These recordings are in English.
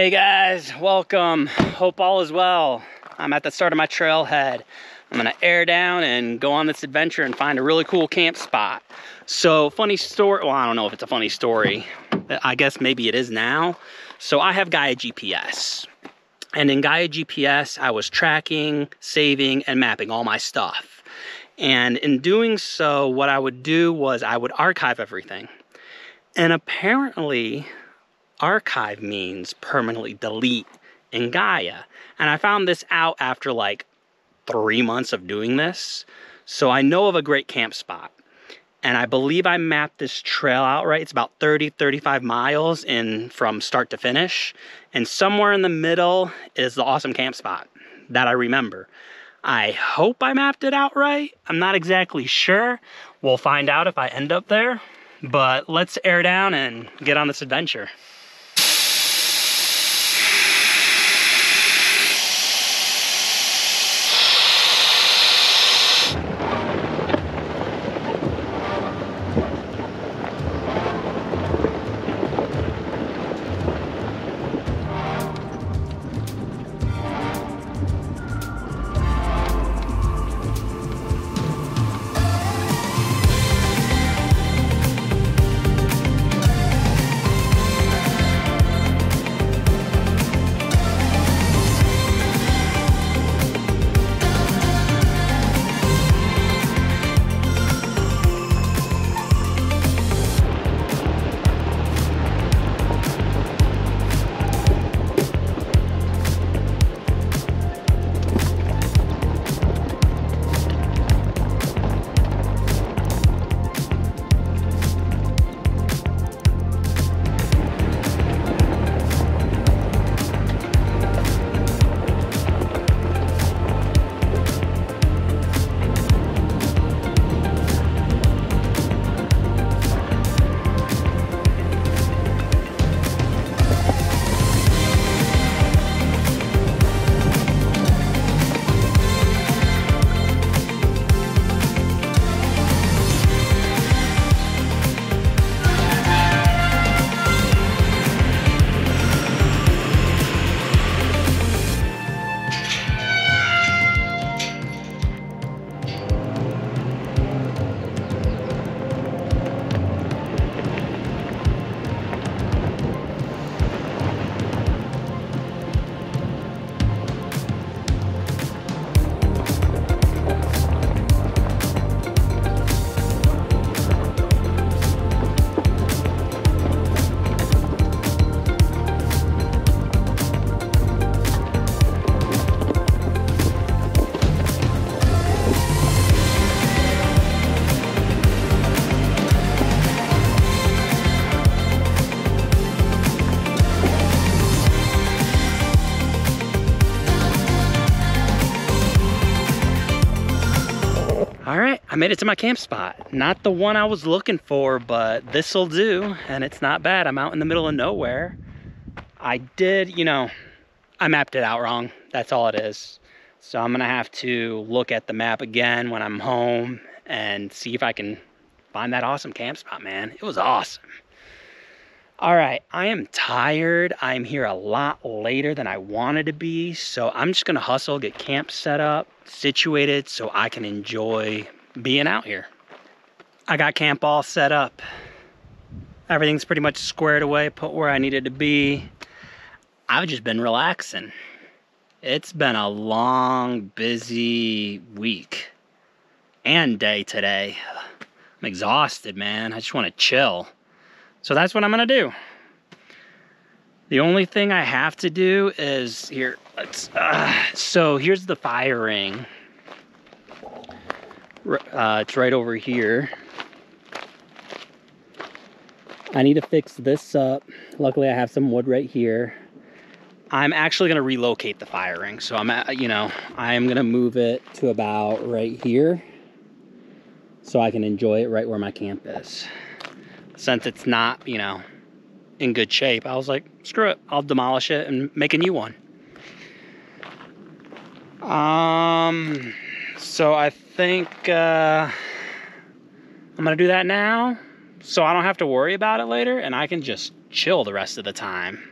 Hey guys, welcome. Hope all is well. I'm at the start of my trailhead. I'm gonna air down and go on this adventure and find a really cool camp spot. So funny story, well I don't know if it's a funny story. Uh, I guess maybe it is now. So I have Gaia GPS. And in Gaia GPS, I was tracking, saving, and mapping all my stuff. And in doing so, what I would do was I would archive everything. And apparently archive means permanently delete in Gaia. And I found this out after like three months of doing this. So I know of a great camp spot. And I believe I mapped this trail out right. It's about 30, 35 miles in from start to finish. And somewhere in the middle is the awesome camp spot that I remember. I hope I mapped it out right. I'm not exactly sure. We'll find out if I end up there. But let's air down and get on this adventure. Made it to my camp spot. Not the one I was looking for, but this'll do, and it's not bad. I'm out in the middle of nowhere. I did, you know, I mapped it out wrong. That's all it is. So I'm gonna have to look at the map again when I'm home and see if I can find that awesome camp spot, man. It was awesome. All right, I am tired. I'm here a lot later than I wanted to be, so I'm just gonna hustle, get camp set up, situated so I can enjoy being out here. I got camp all set up. Everything's pretty much squared away, put where I needed to be. I've just been relaxing. It's been a long, busy week and day today. I'm exhausted, man. I just want to chill. So that's what I'm gonna do. The only thing I have to do is here. Let's. Uh, so here's the fire ring. Uh, it's right over here. I need to fix this up. Luckily, I have some wood right here. I'm actually gonna relocate the fire ring. So I'm, at, you know, I am gonna move it to about right here, so I can enjoy it right where my camp is since it's not, you know, in good shape, I was like, screw it, I'll demolish it and make a new one. Um, so I think uh, I'm gonna do that now so I don't have to worry about it later and I can just chill the rest of the time.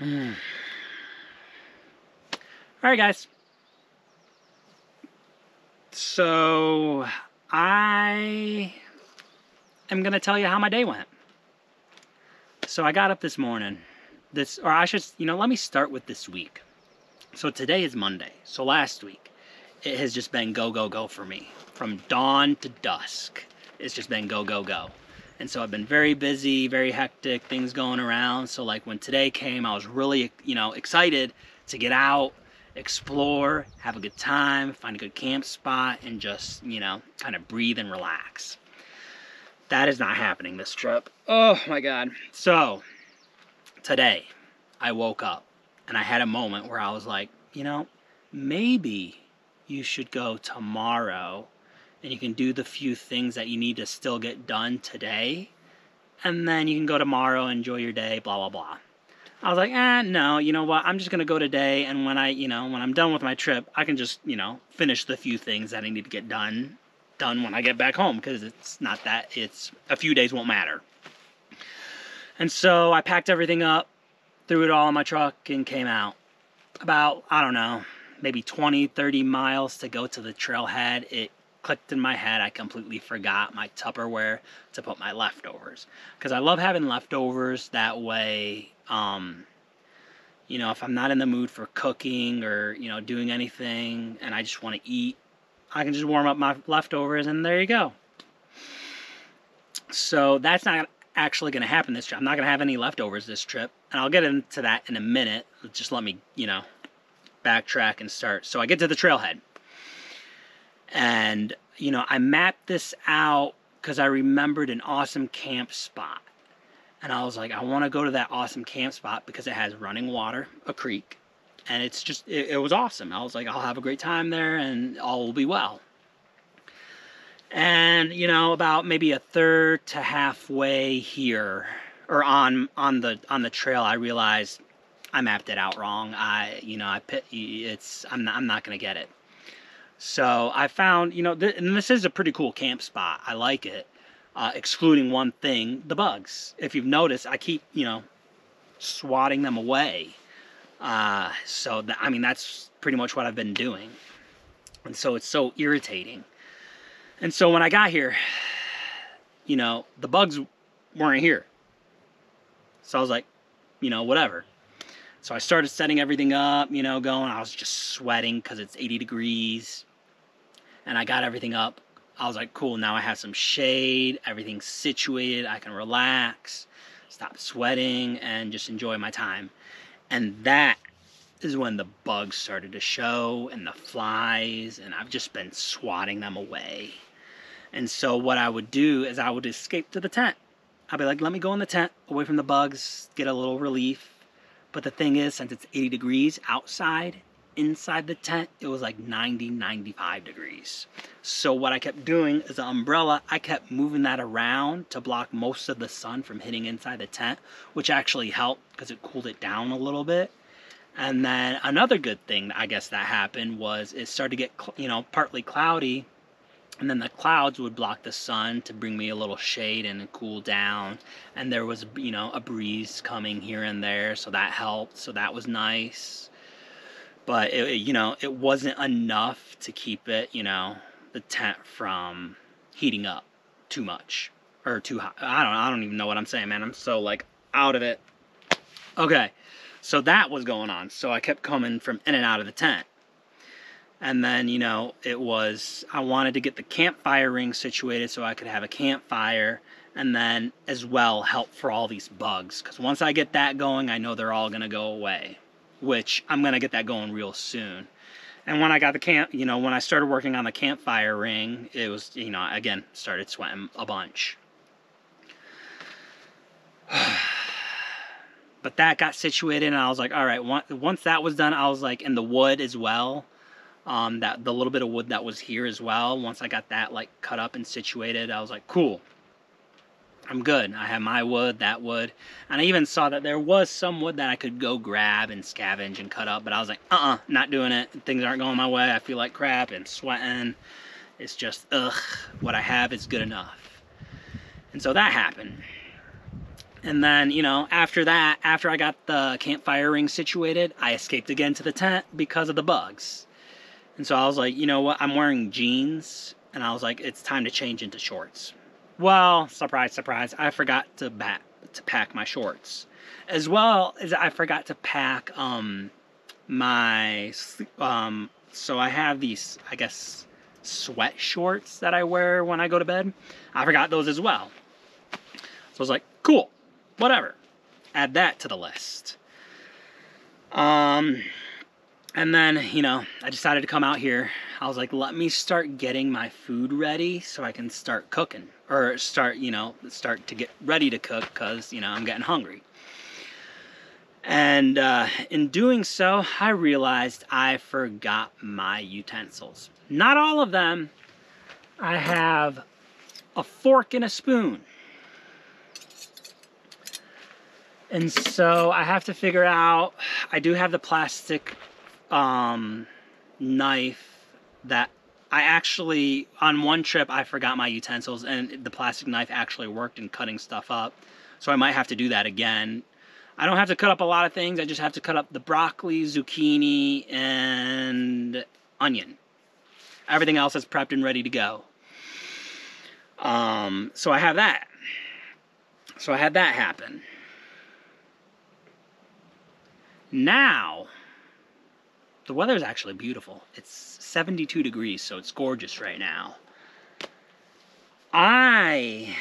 Mm. All right, guys. So I am going to tell you how my day went. So I got up this morning. This, or I should, you know, let me start with this week. So today is Monday. So last week, it has just been go, go, go for me. From dawn to dusk, it's just been go, go, go. And so I've been very busy, very hectic, things going around. So like when today came, I was really, you know, excited to get out, explore, have a good time, find a good camp spot, and just, you know, kind of breathe and relax. That is not happening this trip. Oh my God. So today I woke up and I had a moment where I was like, you know, maybe you should go tomorrow and you can do the few things that you need to still get done today. And then you can go tomorrow, enjoy your day, blah, blah, blah. I was like, eh, no, you know what? I'm just going to go today. And when I, you know, when I'm done with my trip, I can just, you know, finish the few things that I need to get done, done when I get back home. Because it's not that, it's a few days won't matter. And so I packed everything up, threw it all in my truck, and came out. About, I don't know, maybe 20, 30 miles to go to the trailhead. It clicked in my head. I completely forgot my Tupperware to put my leftovers because I love having leftovers. That way, um, you know, if I'm not in the mood for cooking or you know doing anything, and I just want to eat, I can just warm up my leftovers, and there you go. So that's not actually going to happen this trip. I'm not going to have any leftovers this trip, and I'll get into that in a minute. Just let me, you know, backtrack and start. So I get to the trailhead and, you know, I mapped this out because I remembered an awesome camp spot. And I was like, I want to go to that awesome camp spot because it has running water, a creek, and it's just, it, it, was awesome. I was like, I'll have a great time there and all will be well. And, you know, about maybe a third to halfway here or on, on the, on the trail, I realized I mapped it out wrong. I, you know, I it's, I'm not, I'm not going to get it. So I found, you know, th- and this is a pretty cool camp spot. I like it, uh, excluding one thing, the bugs. If you've noticed, I keep, you know, swatting them away. Uh, so, I mean, that's pretty much what I've been doing. And so it's so irritating. And so when I got here, you know, the bugs weren't here. So I was like, you know, whatever. So I started setting everything up, you know, going. I was just sweating because it's 80 degrees and I got everything up. I was like, cool, now I have some shade, everything's situated, I can relax, stop sweating, and just enjoy my time. And that is when the bugs started to show and the flies, and I've just been swatting them away. And so, what I would do is I would escape to the tent. I'd be like, let me go in the tent away from the bugs, get a little relief. But the thing is, since it's 80 degrees outside, inside the tent, it was like 90, 95 degrees. So what I kept doing is the umbrella, I kept moving that around to block most of the sun from hitting inside the tent, which actually helped because it cooled it down a little bit. And then another good thing, I guess that happened was it started to get, you know, partly cloudy and then the clouds would block the sun to bring me a little shade and cool down and there was you know a breeze coming here and there so that helped so that was nice but it, you know it wasn't enough to keep it you know the tent from heating up too much or too hot. I don't i don't even know what i'm saying man. I'm so like out of it. Okay so that was going on. So i kept coming from in and out of the tent. And then you know it was i wanted to get the campfire ring situated so i could have a campfire and then as well help for all these bugs. Because once i get that going i know they're all going to go away which I'm to get that going real soon. And when I got the camp, you know, when I started working on the campfire ring, it was, you know, again, started sweating a bunch. but that got situated and I was like, all right, once that was done, I was like, in the wood as well. Um, that the little bit of wood that was here as well. Once I got that like cut up and situated, I was like, cool. I'm good. I have my wood, that wood. And I even saw that there was some wood that I could go grab and scavenge and cut up. But I was like, uh-uh, not doing it. Things aren't going my way. I feel like crap and sweating. It's just, ugh, what I have is good enough. And so that happened. And then, you know, after that, after I got the campfire ring situated, I escaped again to the tent because of the bugs. And so I was like, you know what? I'm wearing jeans. And I was like, it's time to change into shorts. Well, surprise, surprise, I forgot to, bat, to pack my shorts. As well as I forgot to pack um, my, um, so I have these, I guess, sweat shorts that I wear when I go to bed. I forgot those as well. So I was like, cool, whatever. Add that to the list. Um, and then, you know, I decided to come out here. I was like, let me start getting my food ready so I can start cooking. Or start, you know, start to get ready to cook because, you know, I'm getting hungry. And uh, in doing so, I realized I forgot my utensils. Not all of them. I have a fork and a spoon. And so I have to figure out, I do have the plastic um, knife that I actually, on one trip, I forgot my utensils and the plastic knife actually worked in cutting stuff up. So I might have to do that again. I don't have to cut up a lot of things. I just have to cut up the broccoli, zucchini, and onion. Everything else is prepped and ready to go. Um, so I have that. So I had that happen. Now, the weather is actually beautiful. It's 72 degrees, so it's gorgeous right now. I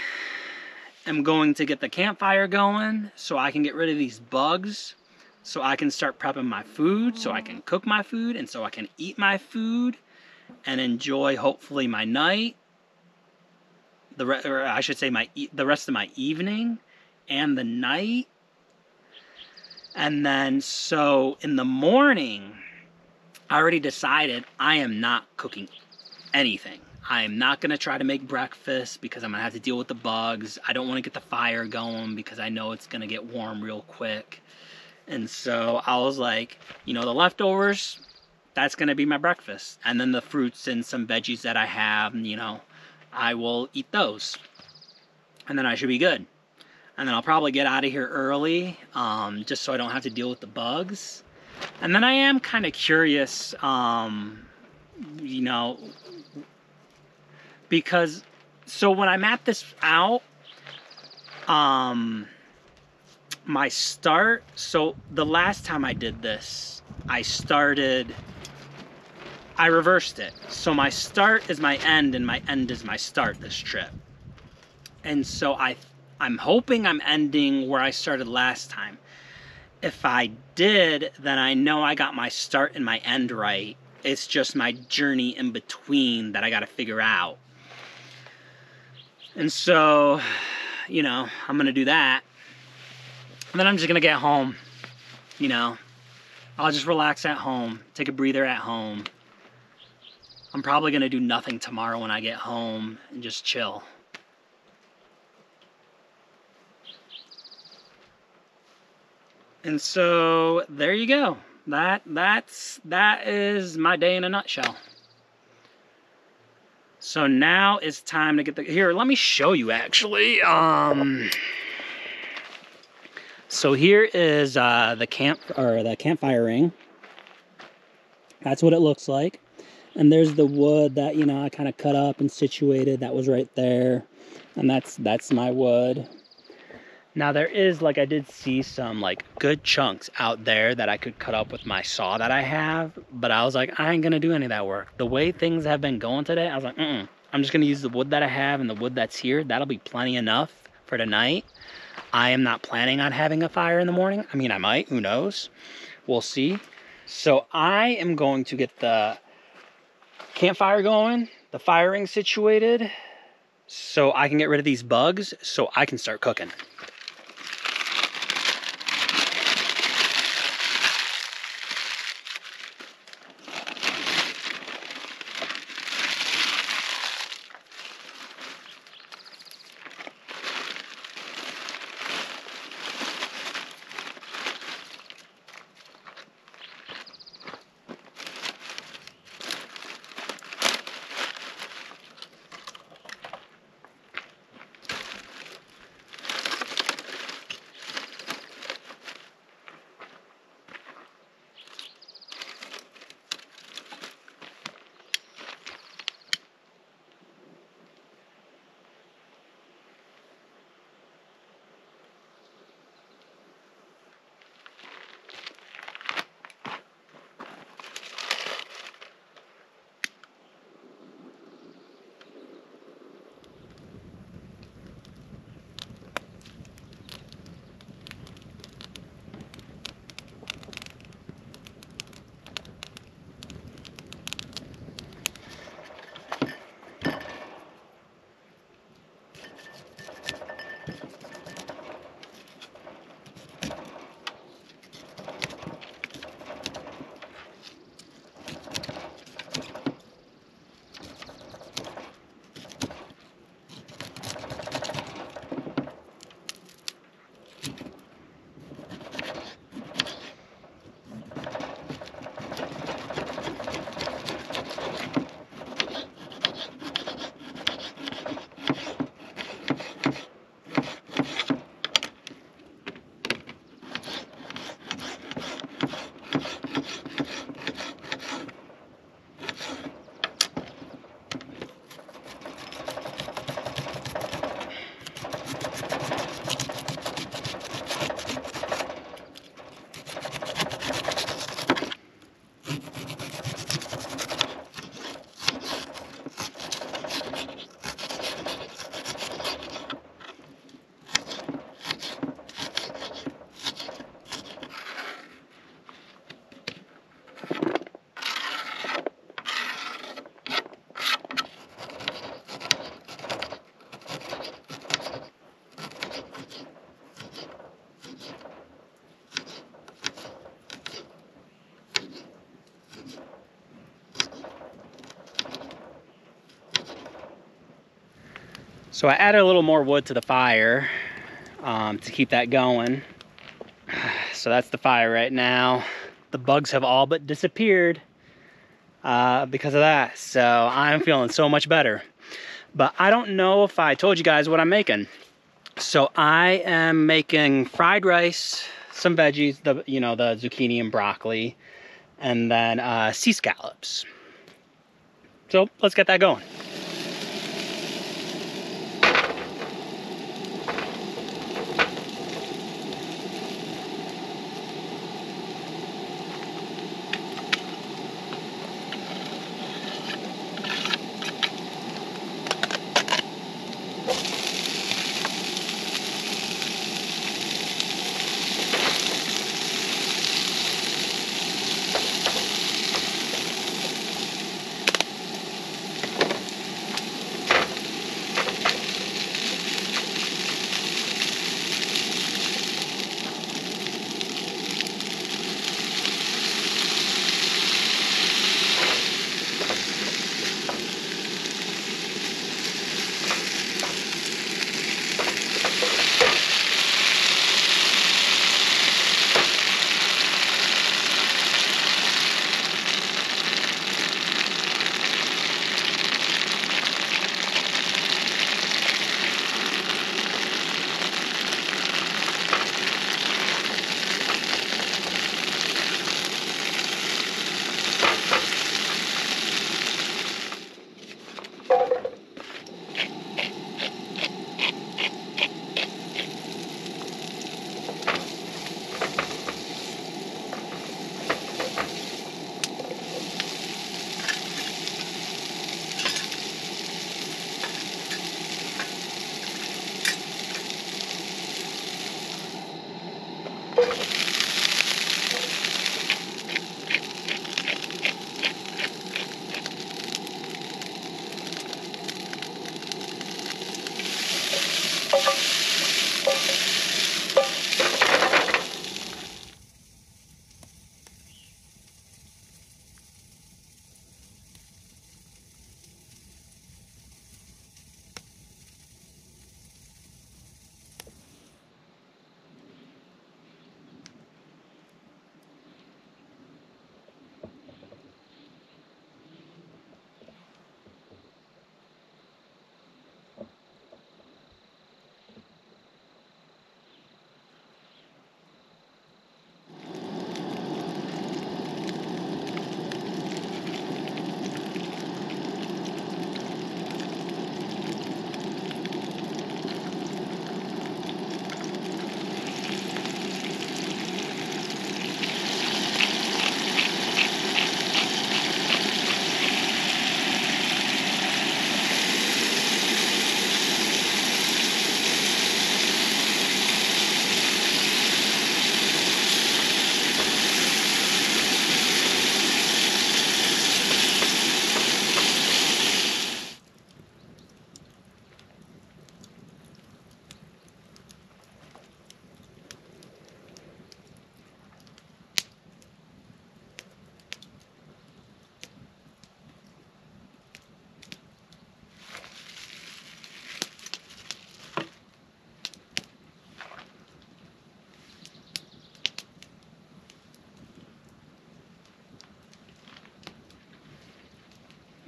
am going to get the campfire going so I can get rid of these bugs, so I can start prepping my food, so I can cook my food, and so I can eat my food and enjoy hopefully my night, the re- or I should say my e- the rest of my evening and the night. And then so in the morning, I already decided I am not cooking anything. I am not to try to make breakfast because I'm to have to deal with the bugs. I don't want to get the fire going because I know it's to get warm real quick. And so I was like, you know, the leftovers, that's to be my breakfast. And then the fruits and some veggies that I have, you know, I will eat those. And then I should be good. And then I'll probably get out of here early um, just so I don't have to deal with the bugs. And then I am kind of curious, um, you know, because so when I map this out, um, my start, so the last time I did this, I started, I reversed it. So my start is my end and my end is my start this trip. And so I, I'm hoping I'm ending where I started last time. If I did, then I know I got my start and my end right. It's just my journey in between that I got to figure out. And so, you know, I'm going to do that. And then I'm just going to get home. You know, I'll just relax at home, take a breather at home. I'm probably going to do nothing tomorrow when I get home and just chill. And so there you go. That that's that is my day in a nutshell. So now it's time to get the here. Let me show you actually. Um. So here is uh, the camp or the campfire ring. That's what it looks like. And there's the wood that you know I kind of cut up and situated. That was right there, and that's that's my wood. Now there is like I did see some like good chunks out there that I could cut up with my saw that I have, but I was like I ain't gonna do any of that work. The way things have been going today, I was like, mm I'm just gonna use the wood that I have and the wood that's here. That'll be plenty enough for tonight. I am not planning on having a fire in the morning. I mean, I might. Who knows? We'll see. So I am going to get the campfire going, the fire ring situated, so I can get rid of these bugs, so I can start cooking. So I added a little more wood to the fire um, to keep that going. So that's the fire right now. The bugs have all but disappeared uh, because of that. So I'm feeling so much better. But I don't know if I told you guys what I'm making. So I am making fried rice, some veggies, the you know the zucchini and broccoli, and then uh, sea scallops. So let's get that going.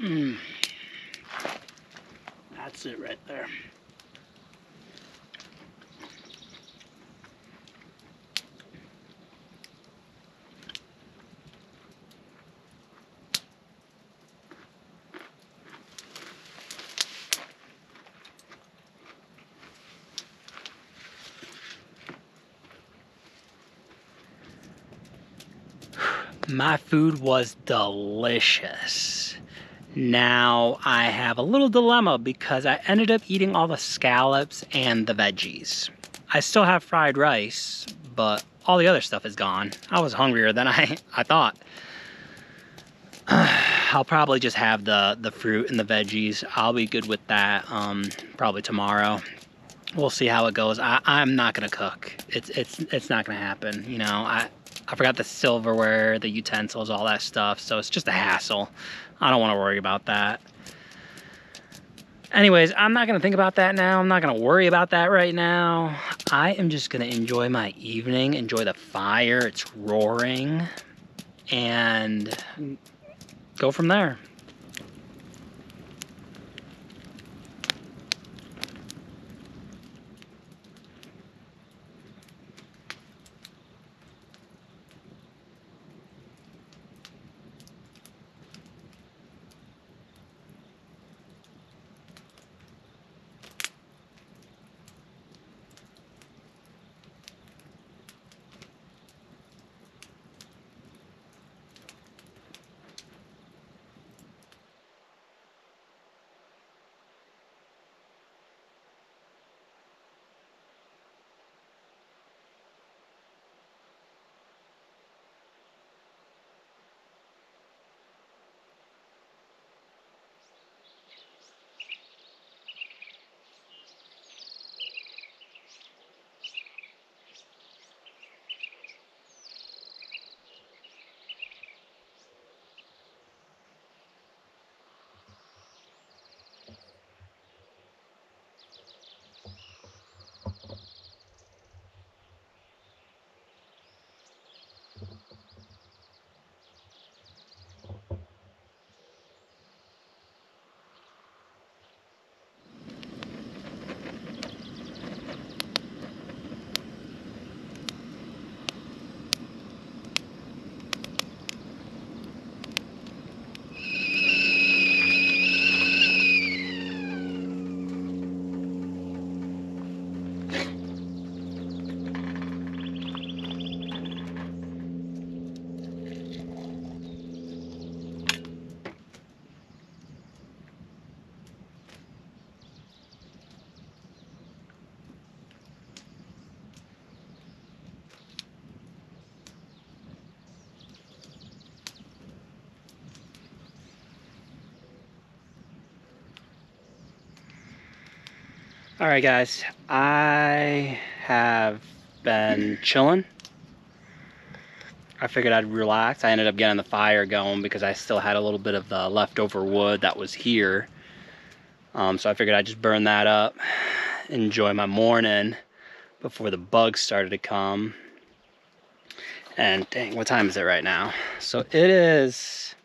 Mm. That's it right there. My food was delicious. Now I have a little dilemma because I ended up eating all the scallops and the veggies. I still have fried rice, but all the other stuff is gone. I was hungrier than I, I thought. I'll probably just have the, the fruit and the veggies. I'll be good with that um, probably tomorrow. We'll see how it goes. I, I'm not gonna cook. It's it's it's not gonna happen. You know, I I forgot the silverware, the utensils, all that stuff. So it's just a hassle. I don't want to worry about that. Anyways, I'm not gonna think about that now. I'm not gonna worry about that right now. I am just gonna enjoy my evening, enjoy the fire, it's roaring, and go from there. All right, guys, I have been chilling. I figured I'd relax. I ended up getting the fire going because I still had a little bit of the leftover wood that was here. Um, so I figured I'd just burn that up, enjoy my morning before the bugs started to come. And dang, what time is it right now? So it is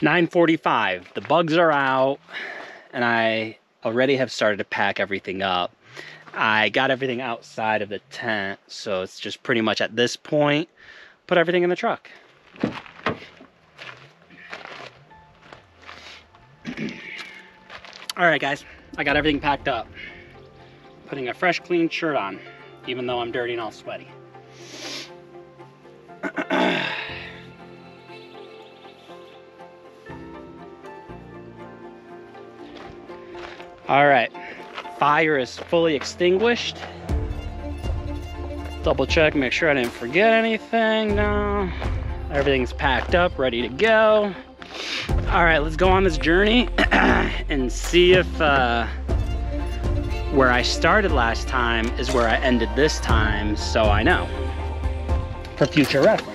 9.45. The bugs are out and I already have started to pack everything up. I got everything outside of the tent, so it's just pretty much at this point, put everything in the truck. All right, guys, I got everything packed up. Putting a fresh, clean shirt on, even though I'm dirty and all sweaty. All right, fire is fully extinguished. Double check, make sure I didn't forget anything. No, everything's packed up, ready to go. All right, let's go on this journey and see if uh, where I started last time is where I ended this time, so I know for future reference.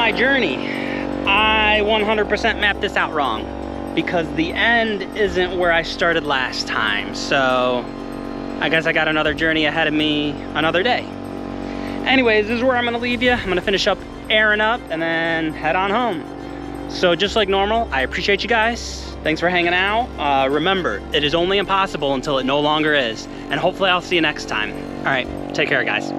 My journey. I 100% mapped this out wrong because the end isn't where I started last time. So I guess I got another journey ahead of me another day. Anyways, this is where I'm gonna leave you. I'm gonna finish up airing up and then head on home. So just like normal, I appreciate you guys. Thanks for hanging out. Uh, remember, it is only impossible until it no longer is. And hopefully I'll see you next time. All right, take care guys.